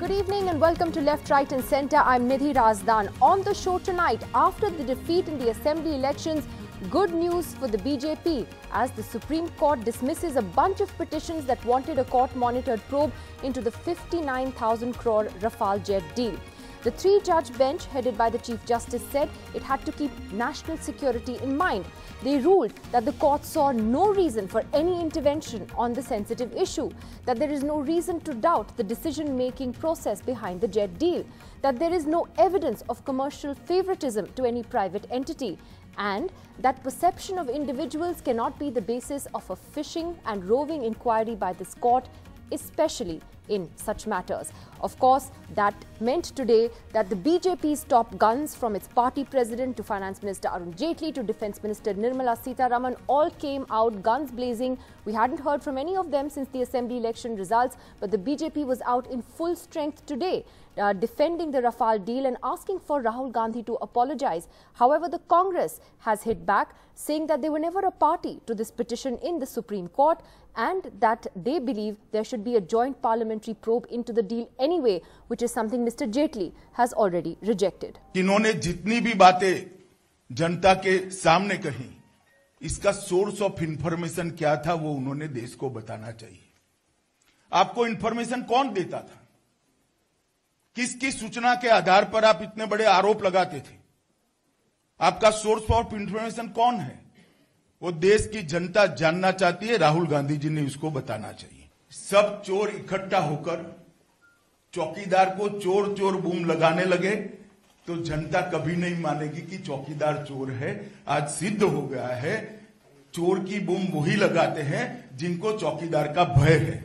Good evening and welcome to Left, Right and Centre. I'm Nidhi Razdan. On the show tonight, after the defeat in the assembly elections, good news for the BJP as the Supreme Court dismisses a bunch of petitions that wanted a court-monitored probe into the 59,000 crore Rafale jet deal. The three-judge bench headed by the Chief Justice said it had to keep national security in mind. They ruled that the court saw no reason for any intervention on the sensitive issue, that there is no reason to doubt the decision-making process behind the jet deal, that there is no evidence of commercial favoritism to any private entity, and that perception of individuals cannot be the basis of a fishing and roving inquiry by this court, especially in such matters. Of course, that meant today that the BJP's top guns, from its party president to Finance Minister Arun Jaitley to Defence Minister Nirmala Sitharaman, all came out guns blazing. We hadn't heard from any of them since the assembly election results, but the BJP was out in full strength today. Uh, defending the Rafale deal and asking for Rahul Gandhi to apologize. However, the Congress has hit back, saying that they were never a party to this petition in the Supreme Court and that they believe there should be a joint parliamentary probe into the deal anyway, which is something Mr. Jaitley has already rejected. इन्होंने जितनी भी बातें जनता के सामने कही इसका source of information क्या था वो उन्होंने देश को बताना चाहिए आपको इंफॉर्मेशन कौन देता था किसकी सूचना के आधार पर आप इतने बड़े आरोप लगाते थे आपका सोर्स ऑफ़ इंफॉर्मेशन कौन है वो देश की जनता जानना चाहती है राहुल गांधी जी ने उसको बताना चाहिए सब चोर इकट्ठा होकर चौकीदार को चोर चोर बूम लगाने लगे तो जनता कभी नहीं मानेगी कि चौकीदार चोर है। आज सिद्ध हो गया है, चोर की बूम वही लगाते हैं जिनको चौकीदार का भय है।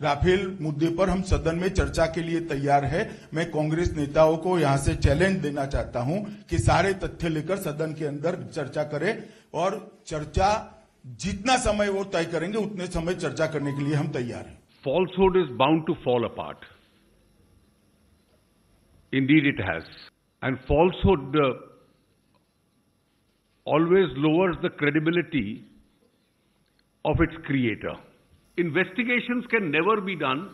राफेल मुद्दे पर हम सदन में चर्चा के लिए तैयार है। मैं कांग्रेस नेताओं को यहाँ से चैलेंज देना चाहता हूँ कि सारे तथ्य लेकर सदन के अंदर चर्चा करें और चर्चा जितना समय वो तय करेंगे, उतने समय चर्चा करने के लिए हम तैयार हैं। Falsehood is bound to fall a part in deed it has and falsehood always lower the credibility of its creator investigation can never be done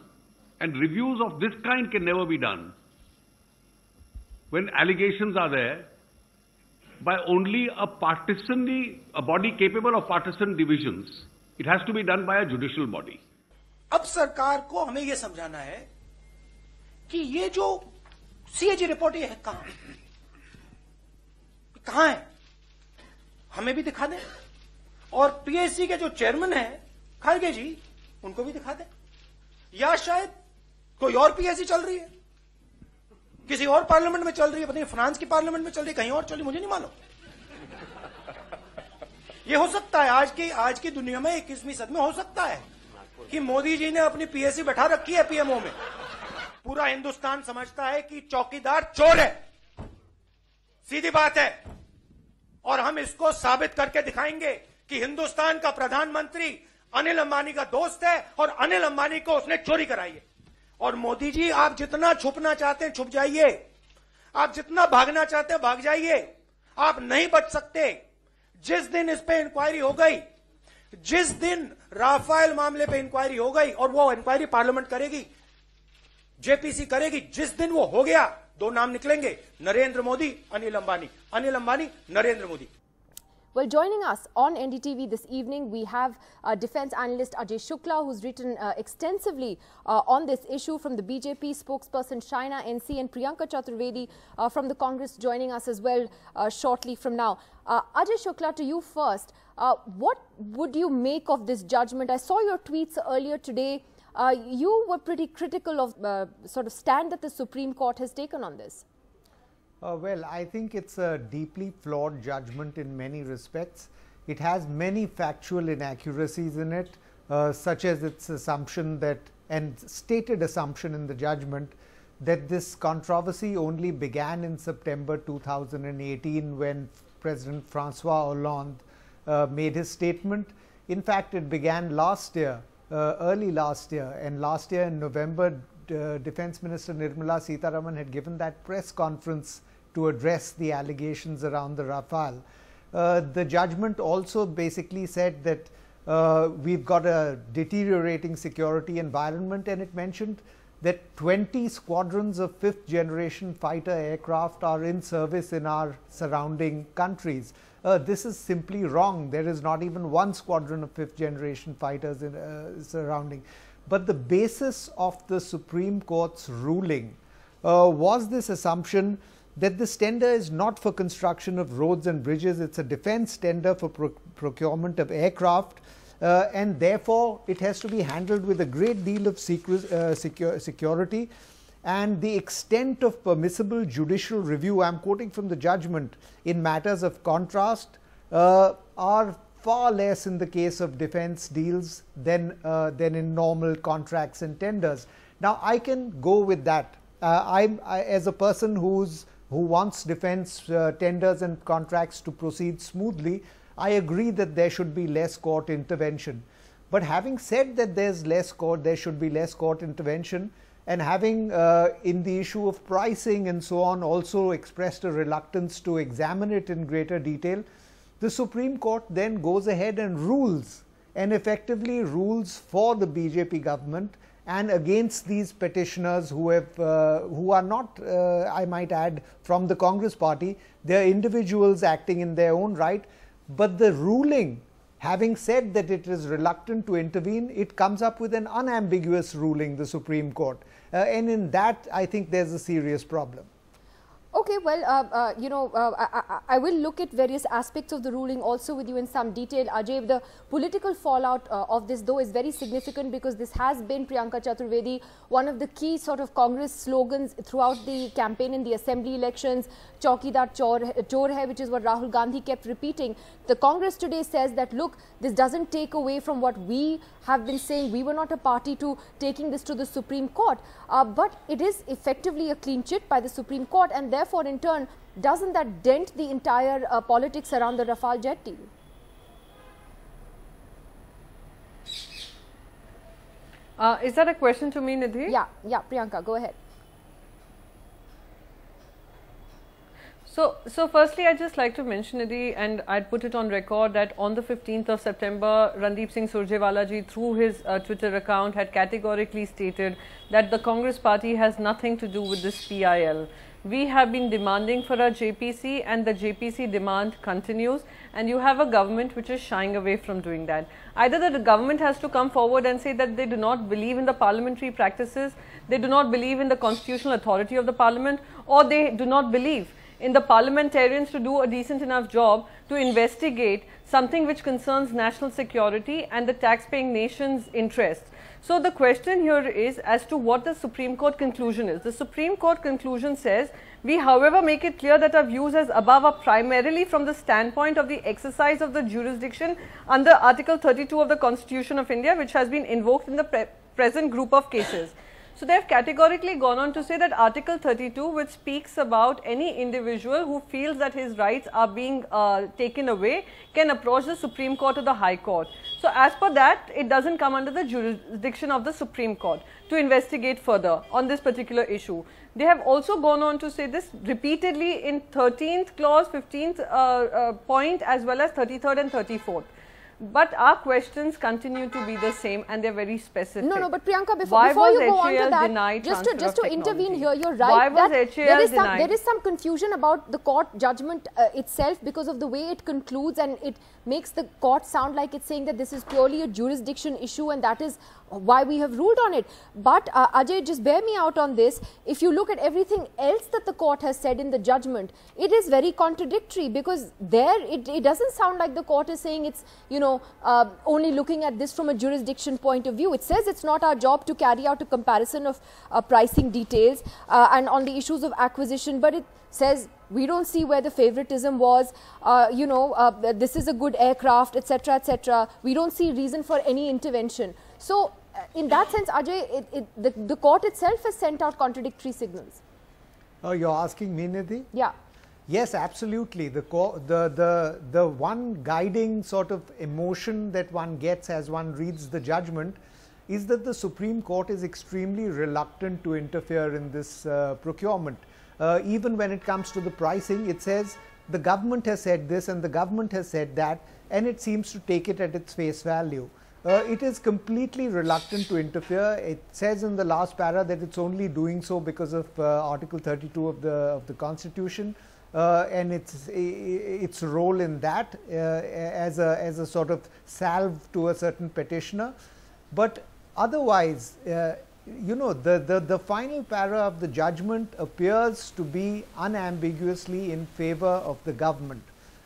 and reviews of this kind can never be done when allegation are there by only a partisanly, a body capable of partisan divisions. It has to be done by a judicial body. अब सरकार को हमें यह समझाना है कि ये जो सीएजी रिपोर्ट ये है कहाँ कहाँ है हमें भी दिखा दें और पीएससी के जो चेयरमैन है खड़गे जी उनको भी दिखा दें या शायद कोई और पीएससी चल रही है किसी और पार्लियामेंट में चल रही है, पता नहीं, फ्रांस की पार्लियामेंट में चल रही है, कहीं और चल रही मुझे नहीं मालूम। ये हो सकता है, आज की आज की दुनिया में इक्कीसवीं सद में हो सकता है कि मोदी जी ने अपनी पीएससी बैठा रखी है पीएमओ में। पूरा हिंदुस्तान समझता है कि चौकीदार चोर है। सीधी बात है। और हम इसको साबित करके दिखाएँगे कि हिंदुस्तान का प्रधानमंत्री अनिल अंबानी का दोस्त है और अनिल अंबानी को उसने चोरी कराई है। और मोदी जी, आप जितना छुपना चाहते हैं छुप जाइए। आप जितना भागना चाहते हैं भाग जाइए। आप नहीं बच सकते। जिस दिन इस पे इंक्वायरी हो गई, जिस दिन राफेल मामले पे इंक्वायरी हो गई और वो इंक्वायरी पार्लियामेंट करेगी जेपीसी करेगी, जिस दिन वो हो गया, दो नाम निकलेंगे, Narendra Modi, Anil Ambani. Anil Ambani, Narendra Modi. Well, joining us on NDTV this evening, we have uh, defense analyst Ajay Shukla, who's written uh, extensively uh, on this issue from the BJP spokesperson Shaina NC and Priyanka Chaturvedi uh, from the Congress joining us as well uh, shortly from now. Uh, Ajay Shukla, to you first. What would you make of this judgment? I saw your tweets earlier today. You were pretty critical of sort of stand that the Supreme Court has taken on this. Uh, well, I think it's a deeply flawed judgment in many respects. It has many factual inaccuracies in it, uh, such as its assumption that, and stated assumption in the judgment, that this controversy only began in September 2018 when President Francois Hollande uh, made his statement. In fact, it began last year, uh, early last year, and last year in November, uh, Defense Minister Nirmala Sitharaman had given that press conference to address the allegations around the Rafale. Uh, the judgment also basically said that uh, we've got a deteriorating security environment, and it mentioned that 20 squadrons of fifth generation fighter aircraft are in service in our surrounding countries. Uh, this is simply wrong. There is not even one squadron of fifth generation fighters in, uh, surrounding. But the basis of the Supreme Court's ruling uh, was this assumption that this tender is not for construction of roads and bridges, it's a defense tender for pro procurement of aircraft. Uh, and therefore, it has to be handled with a great deal of uh, secure, security. And the extent of permissible judicial review, I'm quoting from the judgment, in matters of contrast, uh, are far less in the case of defense deals than, uh, than in normal contracts and tenders. Now, I can go with that. Uh, I'm, I, as a person who's, who wants defense uh, tenders and contracts to proceed smoothly, I agree that there should be less court intervention. But having said that there's less court, there should be less court intervention, and having uh, in the issue of pricing and so on also expressed a reluctance to examine it in greater detail, the Supreme Court then goes ahead and rules and effectively rules for the BJP government and against these petitioners who have uh, who are not uh, I might add from the Congress party they are individuals acting in their own right. But the ruling having said that it is reluctant to intervene it comes up with an unambiguous ruling the Supreme Court. Uh, and in that I think there's a serious problem Okay, well, uh, uh, you know, uh, I, I, will look at various aspects of the ruling also with you in some detail. Ajay, the political fallout uh, of this, though, is very significant because this has been Priyanka Chaturvedi, one of the key sort of Congress slogans throughout the campaign in the assembly elections. Chaukidar chor, hai, which is what Rahul Gandhi kept repeating. The Congress today says that, look, this doesn't take away from what we have been saying. We were not a party to taking this to the Supreme Court, uh, but it is effectively a clean chit by the Supreme Court, and in turn, doesn't that dent the entire uh, politics around the Rafale jet deal? Uh, is that a question to me, Nidhi? Yeah, yeah, Priyanka, go ahead. So, so firstly, I'd just like to mention, Nidhi, and I'd put it on record that on the 15th of September, Randeep Singh Surjewala ji, through his uh, Twitter account, had categorically stated that the Congress party has nothing to do with this PIL. We have been demanding for our JPC and the JPC demand continues and you have a government which is shying away from doing that. Either the government has to come forward and say that they do not believe in the parliamentary practices, they do not believe in the constitutional authority of the parliament or they do not believe in the parliamentarians to do a decent enough job to investigate something which concerns national security and the taxpaying nation's interests. So the question here is as to what the Supreme Court conclusion is. The Supreme Court conclusion says, we however make it clear that our views as above are primarily from the standpoint of the exercise of the jurisdiction under Article 32 of the Constitution of India which has been invoked in the pre present group of cases. So they have categorically gone on to say that Article 32 which speaks about any individual who feels that his rights are being uh, taken away can approach the Supreme Court or the High Court. So as per that it doesn't come under the jurisdiction of the Supreme Court to investigate further on this particular issue. They have also gone on to say this repeatedly in 13th clause, 15th uh, uh, point as well as 33rd and 34th. But our questions continue to be the same and they're very specific. No, no, but Priyanka, before, before you go on to that, just to, just to intervene here, you're right Why that was there, is some, there is some confusion about the court judgment uh, itself because of the way it concludes and it makes the court sound like it's saying that this is purely a jurisdiction issue and that is why we have ruled on it. But uh, Ajay, just bear me out on this. If you look at everything else that the court has said in the judgment, it is very contradictory because there it, it doesn't sound like the court is saying it's, you know, uh, only looking at this from a jurisdiction point of view. It says it's not our job to carry out a comparison of uh, pricing details uh, and on the issues of acquisition, but it says we don't see where the favoritism was, uh, you know, uh, this is a good aircraft, etc., etc. We don't see reason for any intervention. So uh, in that sense, Ajay, it, it, the, the court itself has sent out contradictory signals. Oh, you're asking me, Nidhi? Yeah. Yes, absolutely. The, the, the, the one guiding sort of emotion that one gets as one reads the judgment is that the Supreme Court is extremely reluctant to interfere in this uh, procurement. Uh, even when it comes to the pricing, it says the government has said this and the government has said that, and it seems to take it at its face value. uh, it is completely reluctant to interfere. It says in the last para that it's only doing so because of uh, Article 32 of the of the Constitution. Uh, and its its role in that uh, as a as a sort of salve to a certain petitioner, but otherwise, uh, you know, the, the the final para of the judgment appears to be unambiguously in favor of the government,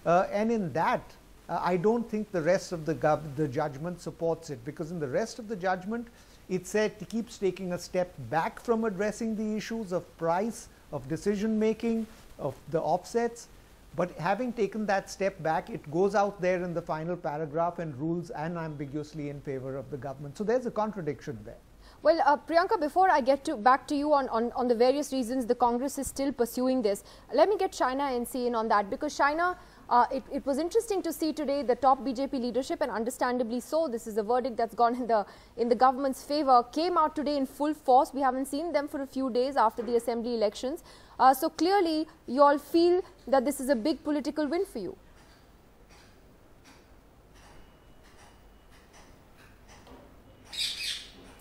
uh, and in that. I don't think the rest of the, the judgment supports it because in the rest of the judgment it said it keeps taking a step back from addressing the issues of price, of decision making, of the offsets. But having taken that step back, it goes out there in the final paragraph and rules unambiguously in favor of the government. So there's a contradiction there. Well, uh, Priyanka, before I get to back to you on, on, on the various reasons the Congress is still pursuing this, let me get Shaina NC in on that because Shaina, uh, it, it, was interesting to see today the top BJP leadership and understandably so, this is a verdict that's gone in the, in the government's favor, came out today in full force. We haven't seen them for a few days after the assembly elections. Uh, so clearly, you all feel that this is a big political win for you.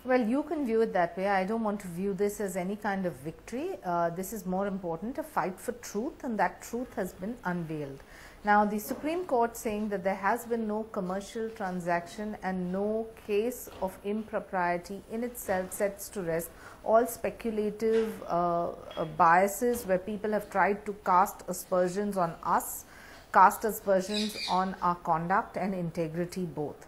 Well, you can view it that way. I don't want to view this as any kind of victory. Uh, this is more important, a fight for truth, and that truth has been unveiled. Now, the Supreme Court saying that there has been no commercial transaction and no case of impropriety in itself sets to rest all speculative uh, uh, biases where people have tried to cast aspersions on us, cast aspersions on our conduct and integrity both.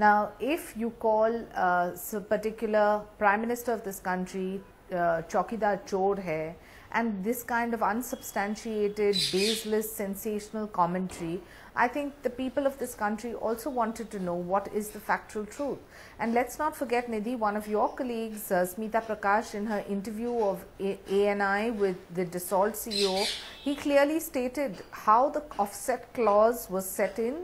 Now, if you call uh, a particular Prime Minister of this country uh, Chaukidar Chor hai, and this kind of unsubstantiated, baseless, sensational commentary, I think the people of this country also wanted to know what is the factual truth. And let's not forget, Nidhi, one of your colleagues, uh, Smita Prakash, in her interview of A ANI with the Dassault CEO, he clearly stated how the offset clause was set in,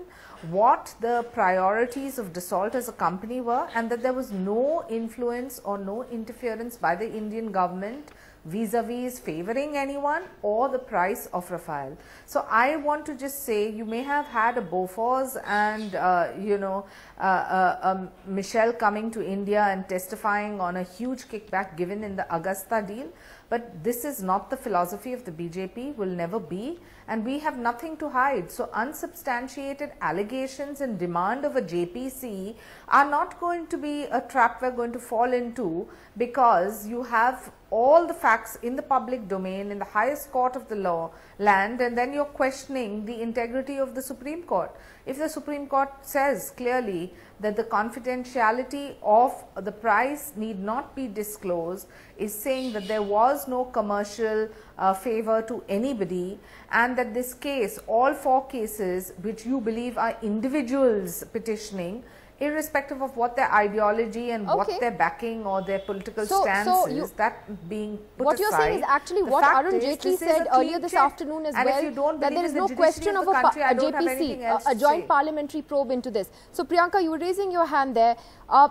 what the priorities of Dassault as a company were, and that there was no influence or no interference by the Indian government vis-a-vis favoring anyone or the price of Rafale. So I want to just say you may have had a Bofors and uh, you know uh, uh, um, Michel coming to India and testifying on a huge kickback given in the Agusta deal, but this is not the philosophy of the BJP, will never be and we have nothing to hide. So unsubstantiated allegations and demand of a JPC are not going to be a trap we're going to fall into because you have all the facts in the public domain in the highest court of the law land and then you're questioning the integrity of the Supreme Court. If the Supreme Court says clearly that the confidentiality of the price need not be disclosed is saying that there was no commercial uh, favor to anybody and that this case, all four cases which you believe are individuals petitioning, irrespective of what their ideology and okay. what their backing or their political so, stance so is, that being put What aside, you're saying is actually what Arun Jaitley said earlier this afternoon as and well, that there is no question of, of a, country, a JPC, a, a joint parliamentary probe into this. So Priyanka, you were raising your hand there. Uh,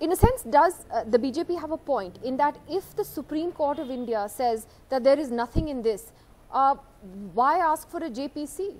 in a sense, does uh, the BJP have a point in that if the Supreme Court of India says that there is nothing in this, uh, why ask for a JPC?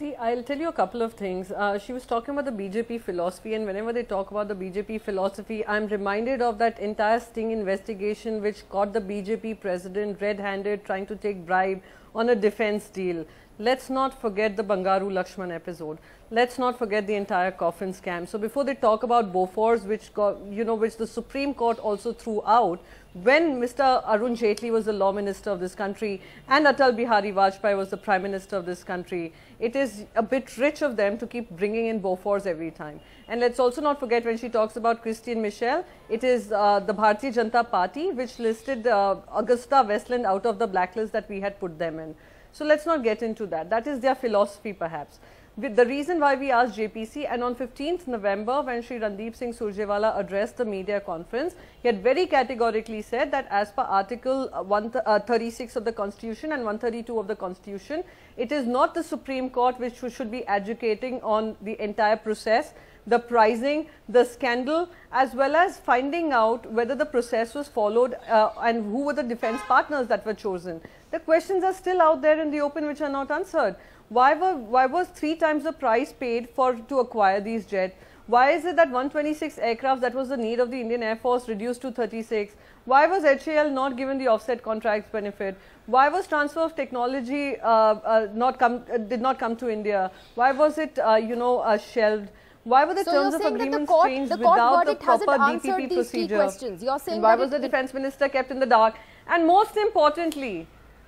See, I'll tell you a couple of things. Uh, she was talking about the BJP philosophy, and whenever they talk about the BJP philosophy, I'm reminded of that entire sting investigation which caught the BJP president red handed trying to take bribe on a defense deal. Let's not forget the Bangaru Lakshman episode. Let's not forget the entire coffin scam. So before they talk about Bofors, which got, you know, which the Supreme Court also threw out, when Mr. Arun Jaitley was the law minister of this country and Atal Bihari Vajpayee was the prime minister of this country, it is a bit rich of them to keep bringing in Bofors every time. And let's also not forget when she talks about Christian Michel, it is uh, the Bharatiya Janata Party which listed uh, AgustaWestland out of the blacklist that we had put them in. So let's not get into that. That is their philosophy perhaps. The reason why we asked JPC and on 15th November when Sri Randeep Singh Surjewala addressed the media conference, he had very categorically said that as per article 136 uh, of the constitution and 132 of the constitution, it is not the Supreme Court which should be educating on the entire process the pricing, the scandal as well as finding out whether the process was followed uh, and who were the defense partners that were chosen. The questions are still out there in the open which are not answered. Why were why was three times the price paid for to acquire these jets? Why is it that 126 aircraft that was the need of the Indian Air Force reduced to 36? Why was HAL not given the offset contracts benefit? Why was transfer of technology uh, uh, not come uh, did not come to India? Why was it uh, you know uh, shelved? Why were the So terms of the court- changed the without the proper DPP procedure? questions. You're saying And why was the defense minister kept in the dark? And most importantly,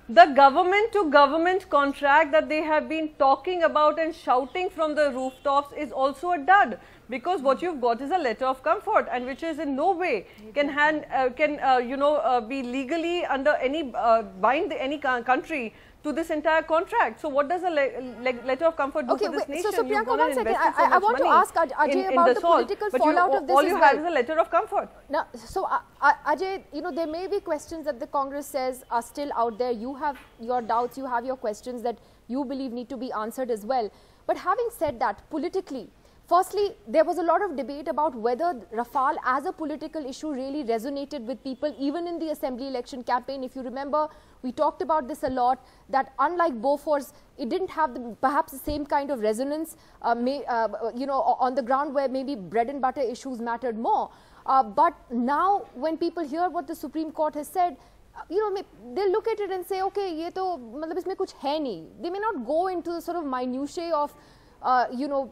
the government to government contract that they have been talking about and shouting from the rooftops is also a dud. Because what you've got is a letter of comfort and which is in no way can hand uh, can uh, you know uh, be legally under any uh, bind any country to this entire contract. So what does a le le letter of comfort do Okay, for this wait, so- nation? so You've Priyanka, one second. I- so I- want to ask Aj- Ajay in, in about the political but you- fallout of this all you have well. is a letter of comfort. Now, so uh, uh, Ajay, you know, there may be questions that the Congress says are still out there. You have your doubts, you have your questions that you believe need to be answered as well. But having said that, politically, Firstly, there was a lot of debate about whether Rafale, as a political issue really resonated with people even in the assembly election campaign. If you remember, we talked about this a lot, that unlike Bofors, it didn't have the, perhaps the same kind of resonance, uh, may, uh, you know, on the ground where maybe bread and butter issues mattered more. Uh, but now when people hear what the Supreme Court has said, uh, you know, they look at it and say, okay, ye to, matlab, isme kuch hai nahi. They may not go into the sort of minutiae of, uh, you know,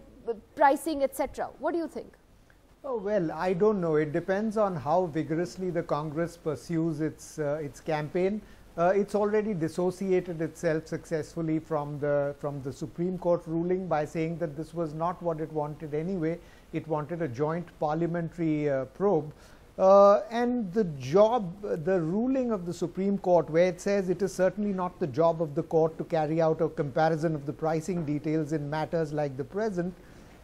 pricing, etc. What do you think? Oh, well, I don't know. It depends on how vigorously the Congress pursues its uh, its campaign. Uh, it's already dissociated itself successfully from the from the Supreme Court ruling by saying that this was not what it wanted anyway. It wanted a joint parliamentary uh, probe. Uh, and the job, the ruling of the Supreme Court, where it says it is certainly not the job of the court to carry out a comparison of the pricing details in matters like the present,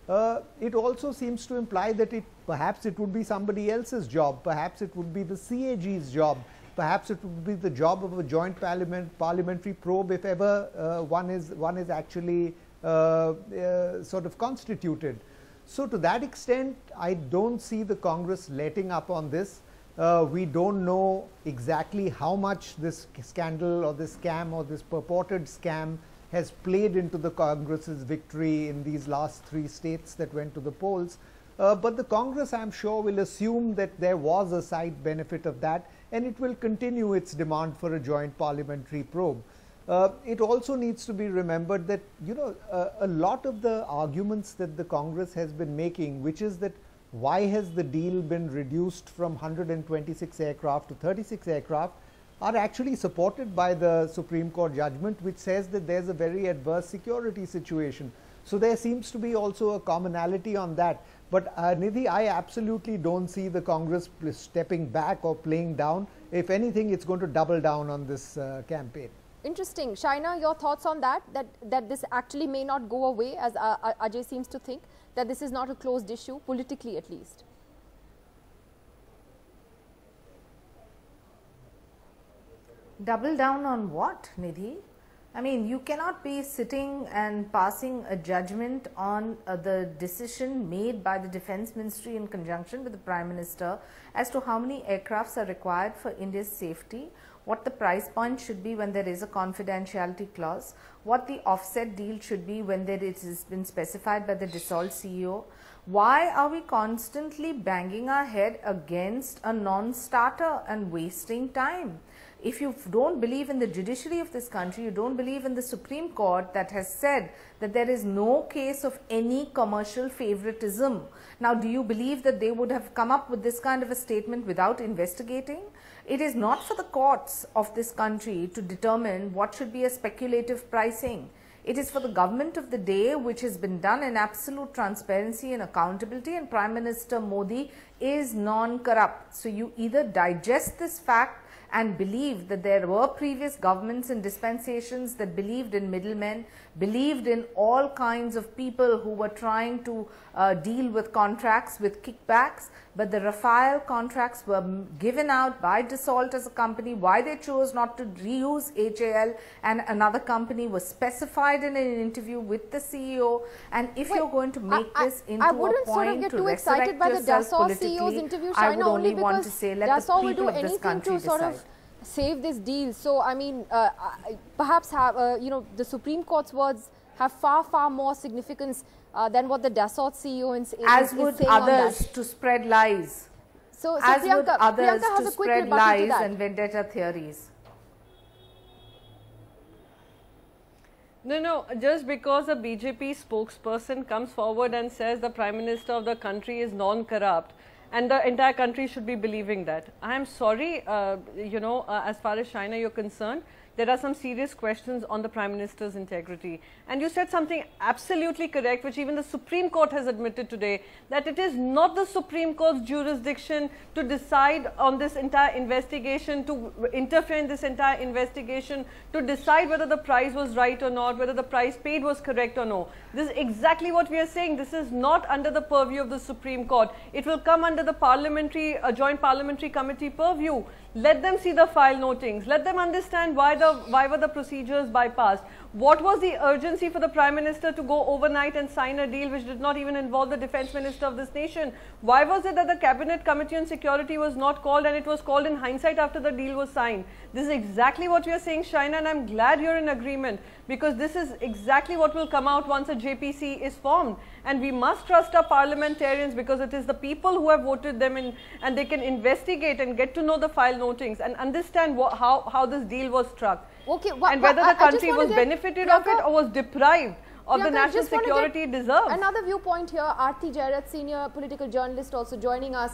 uh, it also seems to imply that it perhaps it would be somebody else's job, perhaps it would be the CAG's job, perhaps it would be the job of a joint parliament, parliamentary probe if ever uh, one is one is actually uh, uh, sort of constituted. So to that extent, I don't see the Congress letting up on this. Uh, we don't know exactly how much this scandal or this scam or this purported scam has played into the Congress's victory in these last three states that went to the polls. Uh, but the Congress, I'm sure, will assume that there was a side benefit of that and it will continue its demand for a joint parliamentary probe. Uh, it also needs to be remembered that you know uh, a lot of the arguments that the Congress has been making, which is that why has the deal been reduced from 126 aircraft to 36 aircraft, are actually supported by the Supreme Court judgment, which says that there's a very adverse security situation. So there seems to be also a commonality on that. But uh, Nidhi, I absolutely don't see the Congress stepping back or playing down. If anything, it's going to double down on this uh, campaign. Interesting. Shaina, your thoughts on that? That that this actually may not go away, as uh, uh, Ajay seems to think, that this is not a closed issue, politically at least. Double down on what, Nidhi? I mean, you cannot be sitting and passing a judgment on uh, the decision made by the Defense Ministry in conjunction with the Prime Minister as to how many aircrafts are required for India's safety, what the price point should be when there is a confidentiality clause, what the offset deal should be when there it has been specified by the Dassault CEO. Why are we constantly banging our head against a non-starter and wasting time? If you don't believe in the judiciary of this country, you don't believe in the Supreme Court that has said that there is no case of any commercial favoritism. Now, do you believe that they would have come up with this kind of a statement without investigating? It is not for the courts of this country to determine what should be a speculative pricing. It is for the government of the day, which has been done in absolute transparency and accountability, and Prime Minister Modi is non corrupt. So, you either digest this fact and believed that there were previous governments and dispensations that believed in middlemen, believed in all kinds of people who were trying to uh, deal with contracts with kickbacks. But the Rafale contracts were given out by Dassault as a company. Why they chose not to reuse HAL and another company was specified in an interview with the CEO. And if Well, you're going to make I- I- this into I a wouldn't point sort of get to too excited by the Dassault CEO's interview, I Shaina, would only want to say let Dassault the will people do of this anything country to sort decide. of save this deal. So I mean, uh, perhaps have uh, you know the Supreme Court's words have far, far more significance uh, than what the Dassault CEO is, is, As is would saying on that. others to spread lies. So, so As would others Priyanka has to a quick spread rebuttal to lies and vendetta theories. No, no, just because a BJP spokesperson comes forward and says the Prime Minister of the country is non corrupt and the entire country should be believing that. I am sorry, uh, you know, uh, as far as Shaina you're concerned, there are some serious questions on the Prime Minister's integrity. And you said something absolutely correct, which even the Supreme Court has admitted today, that it is not the Supreme Court's jurisdiction to decide on this entire investigation, to interfere in this entire investigation, to decide whether the price was right or not, whether the price paid was correct or no. This is exactly what we are saying. This is not under the purview of the Supreme Court. It will come under the parliamentary, joint parliamentary committee purview. Let them see the file notings. Let them understand why the why were the procedures bypassed. What was the urgency for the Prime Minister to go overnight and sign a deal which did not even involve the Defence Minister of this nation? Why was it that the Cabinet Committee on Security was not called and it was called in hindsight after the deal was signed? This is exactly what we are saying, Shaina, and I'm glad you're in agreement because this is exactly what will come out once a JPC is formed. And we must trust our parliamentarians because it is the people who have voted them in and they can investigate and get to know the file notings and understand how, how this deal was struck. Okay, wha- and whether I- I the country was get- benefited of it or was deprived of the Priyanka, I national security it deserves. Another viewpoint here, Aarti Jerath, senior political journalist, also joining us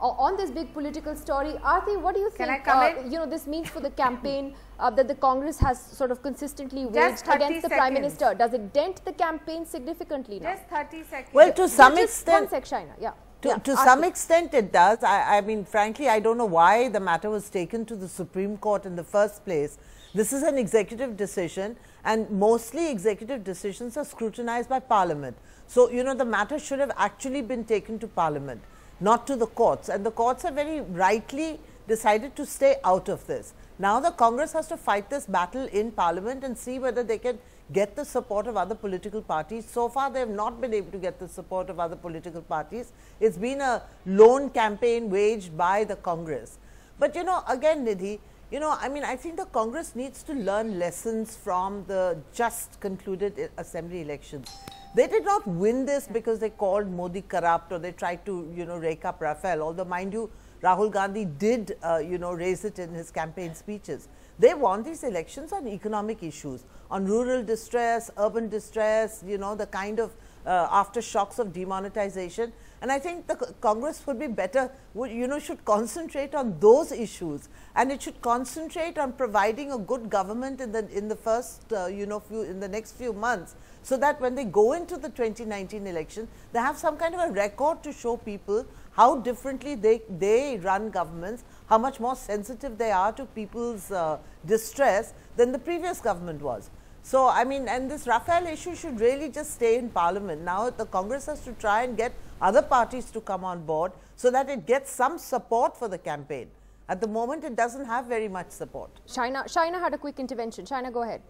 uh, on this big political story. Aarti, what do you Can think? I come uh, in? You know, this means for the campaign uh, that the Congress has sort of consistently waged Just 30 against the Prime. Minister. Does it dent the campaign significantly now? Just 30 seconds. Well, to some just one extent, sec, Shaina. Yeah. to, yeah. to some extent it does. I, I mean, frankly, I don't know why the matter was taken to the Supreme Court in the first place. This is an executive decision and mostly executive decisions are scrutinized by Parliament. So, you know, the matter should have actually been taken to Parliament, not to the courts. And the courts have very rightly decided to stay out of this. Now, the Congress has to fight this battle in Parliament and see whether they can get the support of other political parties. So far, they have not been able to get the support of other political parties. It's been a lone campaign waged by the Congress. But, you know, again, Nidhi, you know, I mean, I think the Congress needs to learn lessons from the just concluded assembly elections. They did not win this because they called Modi corrupt or they tried to, you know, rake up Rafale. Although, mind you, Rahul Gandhi did, uh, you know, raise it in his campaign speeches. They won these elections on economic issues, on rural distress, urban distress, you know, the kind of uh, aftershocks of demonetization. And I think the Congress would be better, would, you know, should concentrate on those issues and it should concentrate on providing a good government in the, in the first, uh, you know, few, in the next few months so that when they go into the 2019 election, they have some kind of a record to show people how differently they, they run governments, how much more sensitive they are to people's uh, distress than the previous government was. So, I mean, and this Rafale issue should really just stay in Parliament. Now, the Congress has to try and get other parties to come on board so that it gets some support for the campaign. At the moment, it doesn't have very much support. China, Shaina had a quick intervention. Shaina, go ahead.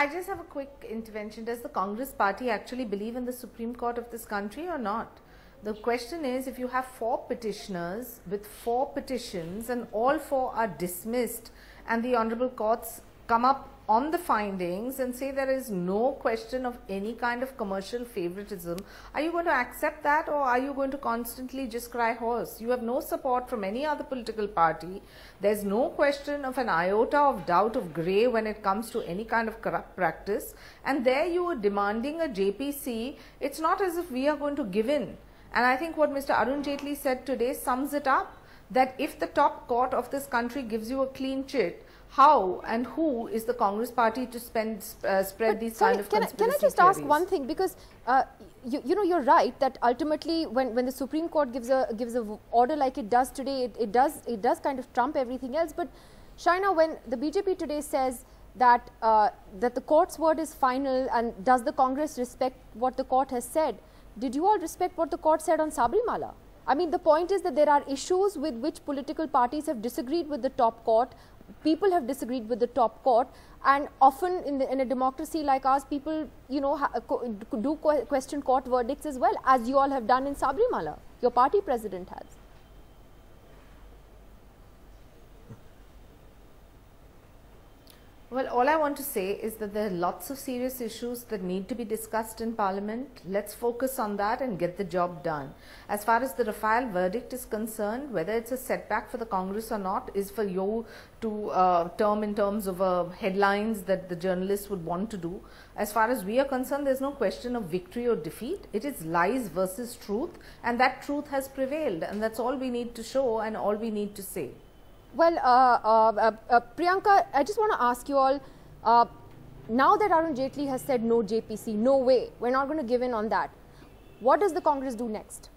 I just have a quick intervention. Does the Congress party actually believe in the Supreme Court of this country or not? The question is if you have four petitioners with four petitions and all four are dismissed and the honorable courts come up on the findings and say there is no question of any kind of commercial favoritism, are you going to accept that or are you going to constantly just cry horse? You have no support from any other political party. There's no question of an iota of doubt of grey when it comes to any kind of corrupt practice. And there you are demanding a JPC. It's not as if we are going to give in. And I think what Mr. Arun Jaitley said today sums it up that if the top court of this country gives you a clean chit, how and who is the Congress party to spend, uh, spread But these sorry, kind of can I, can I just ask one thing? Because uh, you, you know you're right that ultimately when, when the Supreme Court gives a gives a order like it does today it, it does it does kind of trump everything else. But Shaina when the BJP today says that uh, that the court's word is final and does the Congress respect what the court has said did you all respect what the court said on Sabarimala I mean the point is that there are issues with which political parties have disagreed with the top court people have disagreed with the top court and often in, the, in a democracy like ours people you know do que- question court verdicts as well as you all have done in sabarimala your party president has Well, all I want to say is that there are lots of serious issues that need to be discussed in Parliament. Let's focus on that and get the job done. As far as the Rafale verdict is concerned, whether it's a setback for the Congress or not is for you to uh, term in terms of uh, headlines that the journalists would want to do. As far as we are concerned, there's no question of victory or defeat. It is lies versus truth, and that truth has prevailed, and that's all we need to show and all we need to say. Well, uh, uh, uh, Priyanka, I just want to ask you all, now that Arun Jaitley has said no JPC, no way, we're not going to give in on that. What does the Congress do next?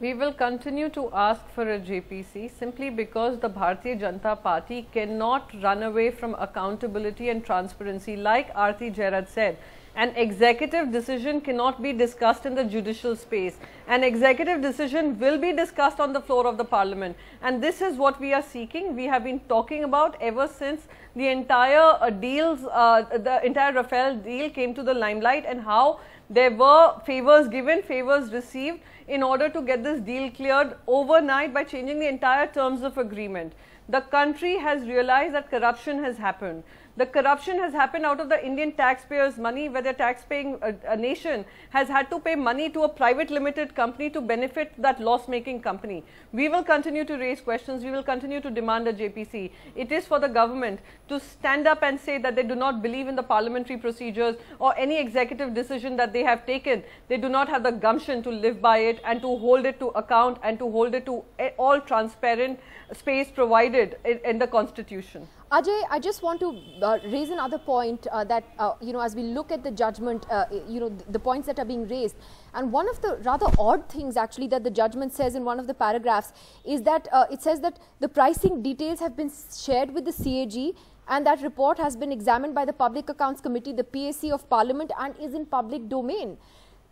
We will continue to ask for a JPC simply because the Bharatiya Janata Party cannot run away from accountability and transparency. Like Aarti Jairaj said, an executive decision cannot be discussed in the judicial space. An executive decision will be discussed on the floor of the parliament. And this is what we are seeking. We have been talking about ever since the entire uh, deals, uh, the entire Rafale deal came to the limelight and how there were favors given, favors received in order to get this deal cleared overnight by changing the entire terms of agreement. The country has realized that corruption has happened. The corruption has happened out of the Indian taxpayers' money, where the tax-paying uh, a nation has had to pay money to a private limited company to benefit that loss-making company. We will continue to raise questions. We will continue to demand a JPC. It is for the government to stand up and say that they do not believe in the parliamentary procedures or any executive decision that they have taken. They do not have the gumption to live by it and to hold it to account and to hold it to all transparent space provided in, in the constitution. Ajay, I just want to uh, raise another point uh, that, uh, you know, as we look at the judgment, uh, you know, the points that are being raised. And one of the rather odd things actually that the judgment says in one of the paragraphs is that uh, it says that the pricing details have been shared with the CAG and that report has been examined by the Public Accounts Committee, the PAC of Parliament and is in public domain.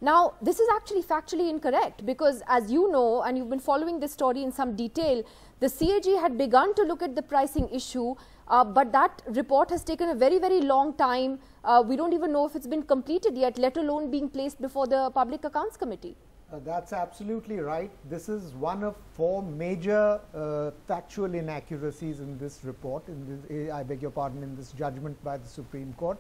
Now, this is actually factually incorrect because as you know, and you've been following this story in some detail, the CAG had begun to look at the pricing issue uh, but that report has taken a very, very long time. Uh, we don't even know if it's been completed yet, let alone being placed before the Public Accounts Committee. Uh, that's absolutely right. This is one of four major uh, factual inaccuracies in this report, in this, I beg your pardon, in this judgment by the Supreme Court.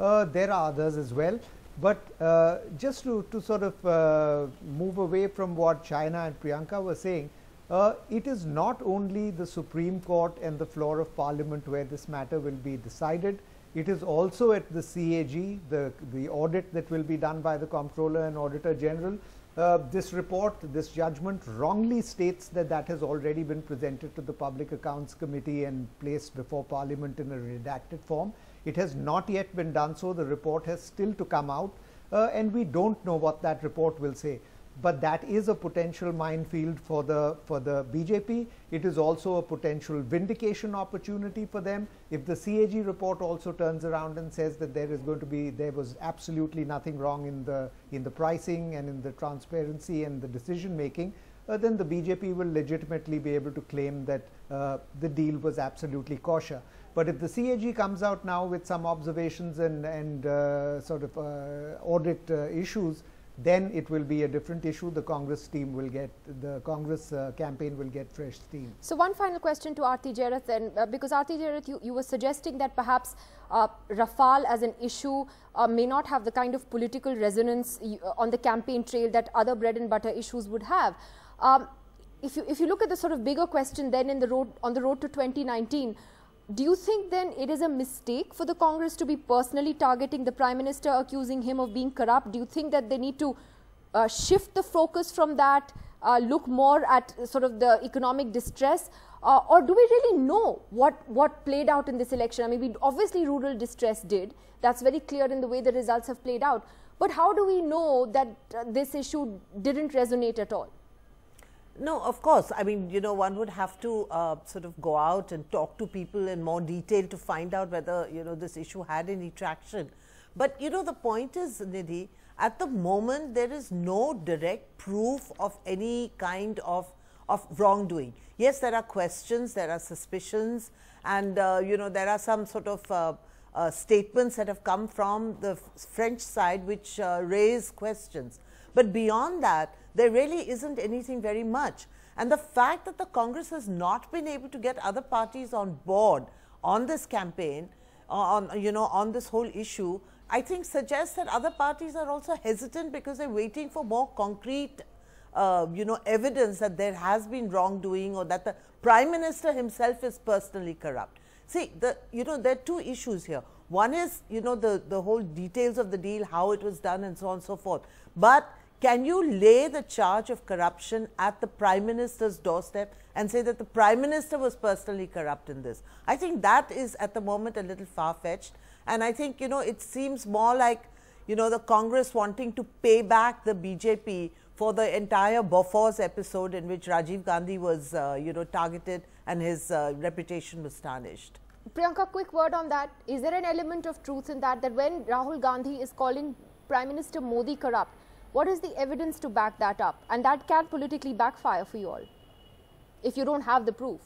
Uh, there are others as well. But uh, just to, to sort of move away from what Shaina and Priyanka were saying, uh, it is not only the Supreme Court and the floor of Parliament where this matter will be decided. It is also at the CAG, the, the audit that will be done by the Comptroller and Auditor General. Uh, this report, this judgment wrongly states that that has already been presented to the Public Accounts Committee and placed before Parliament in a redacted form. It has not yet been done so. The report has still to come out uh, and we don't know what that report will say but that is a potential minefield for the for the BJP. It is also a potential vindication opportunity for them. If the CAG report also turns around and says that there is going to be there was absolutely nothing wrong in the in the pricing and in the transparency and the decision making, uh, then the BJP will legitimately be able to claim that uh, the deal was absolutely kosher. But if the CAG comes out now with some observations and and uh, sort of uh, audit uh, issues then it will be a different issue. The Congress team will get, the Congress uh, campaign will get fresh steam. So one final question to Aarti Jerath then, uh, because Aarti Jerath, you, you were suggesting that perhaps uh, Rafale as an issue may not have the kind of political resonance on the campaign trail that other bread and butter issues would have. Um, if you, if you look at the sort of bigger question then in the road, on the road to 2019, do you think then it is a mistake for the Congress to be personally targeting the Prime Minister, accusing him of being corrupt? Do you think that they need to uh, shift the focus from that, uh, look more at sort of the economic distress? Uh, or do we really know what, what played out in this election? I mean, we, obviously rural distress did. That's very clear in the way the results have played out. But how do we know that uh, this issue didn't resonate at all? No, of course. I mean, you know, one would have to uh, sort of go out and talk to people in more detail to find out whether, you know, this issue had any traction. But, you know, the point is, Nidhi, at the moment, there is no direct proof of any kind of, of wrongdoing. Yes, there are questions, there are suspicions, and, uh, you know, there are some sort of uh, uh statements that have come from the French side which uh, raise questions. But beyond that, there really isn't anything very much. And the fact that the Congress has not been able to get other parties on board on this campaign, uh, on you know, on this whole issue, I think suggests that other parties are also hesitant because they're waiting for more concrete, uh, you know, evidence that there has been wrongdoing or that the Prime Minister himself is personally corrupt. See, the you know, there are two issues here. One is, you know, the, the whole details of the deal, how it was done and so on and so forth. But can you lay the charge of corruption at the Prime Minister's doorstep and say that the Prime Minister was personally corrupt in this? I think that is at the moment a little far-fetched. And I think, you know, it seems more like, you know, the Congress wanting to pay back the BJP for the entire Bofors episode in which Rajiv Gandhi was, uh, you know, targeted and his uh, reputation was tarnished. Priyanka, quick word on that. Is there an element of truth in that, that when Rahul Gandhi is calling Prime Minister Modi corrupt, what is the evidence to back that up? And that can politically backfire for you all if you don't have the proof.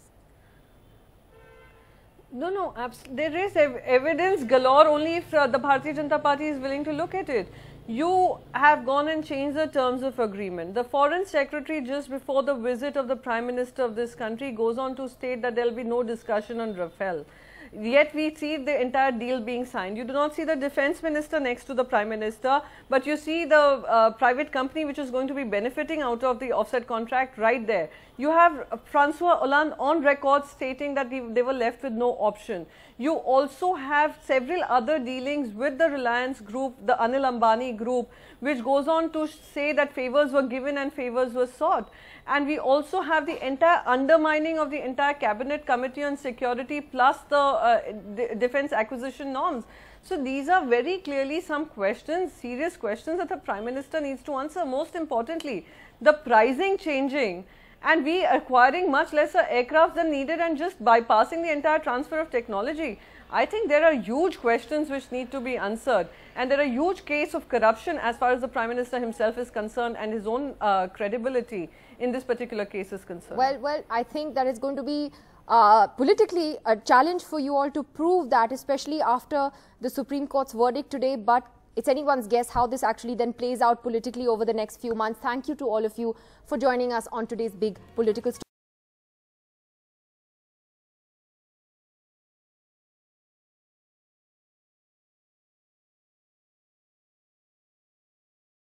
No, no, there is ev evidence galore only if uh, the Bharatiya Janata Party is willing to look at it. You have gone and changed the terms of agreement. The foreign secretary just before the visit of the prime minister of this country goes on to state that there will be no discussion on Rafale yet we see the entire deal being signed. You do not see the defense minister next to the prime minister, but you see the uh, private company which is going to be benefiting out of the offset contract right there. You have Francois Hollande on record stating that they were left with no option. You also have several other dealings with the Reliance group, the Anil Ambani group, which goes on to say that favors were given and favors were sought. And we also have the entire undermining of the entire cabinet committee on security plus the uh, defense acquisition norms. So these are very clearly some questions, serious questions that the Prime Minister needs to answer. Most importantly, the pricing changing and we acquiring much lesser aircraft than needed and just bypassing the entire transfer of technology. I think there are huge questions which need to be answered and there are huge case of corruption as far as the Prime Minister himself is concerned and his own uh, credibility in this particular case is concerned. Well, well, I think that is going to be uh, politically a challenge for you all to prove that, especially after the Supreme Court's verdict today. But it's anyone's guess how this actually then plays out politically over the next few months. Thank you to all of you for joining us on today's big political story.